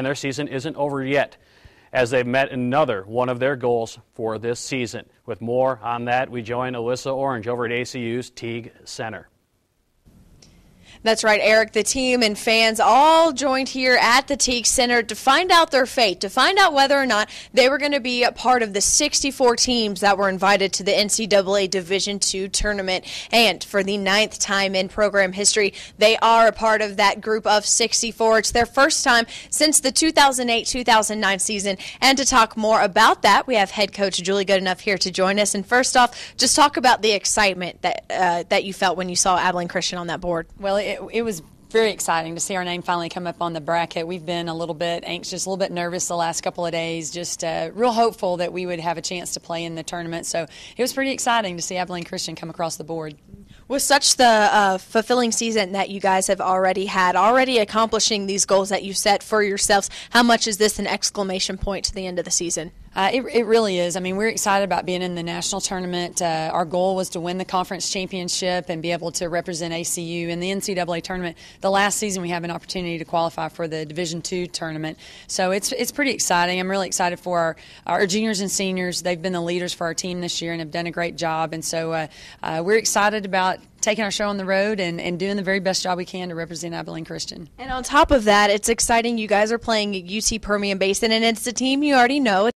and their season isn't over yet as they've met another one of their goals for this season. With more on that, we join Alyssa Orange over at ACU's Teague Center. That's right, Eric. The team and fans all joined here at the Teague Center to find out their fate, to find out whether or not they were going to be a part of the 64 teams that were invited to the NCAA Division II tournament. And for the ninth time in program history, they are a part of that group of 64. It's their first time since the 2008 2009 season. And to talk more about that, we have head coach Julie Goodenough here to join us. And first off, just talk about the excitement that, uh, that you felt when you saw Abilene Christian on that board. Well, it, it was very exciting to see our name finally come up on the bracket. We've been a little bit anxious, a little bit nervous the last couple of days, just uh, real hopeful that we would have a chance to play in the tournament. So it was pretty exciting to see Abilene Christian come across the board. With such the uh, fulfilling season that you guys have already had, already accomplishing these goals that you set for yourselves, how much is this an exclamation point to the end of the season? Uh, it, it, really is. I mean, we're excited about being in the national tournament. Uh, our goal was to win the conference championship and be able to represent ACU in the NCAA tournament. The last season, we have an opportunity to qualify for the Division II tournament. So it's it's pretty exciting. I'm really excited for our, our juniors and seniors. They've been the leaders for our team this year and have done a great job. And so uh, uh we're excited about taking our show on the road and, and doing the very best job we can to represent Abilene Christian. And on top of that, it's exciting. You guys are playing UT Permian Basin, and it's a team you already know.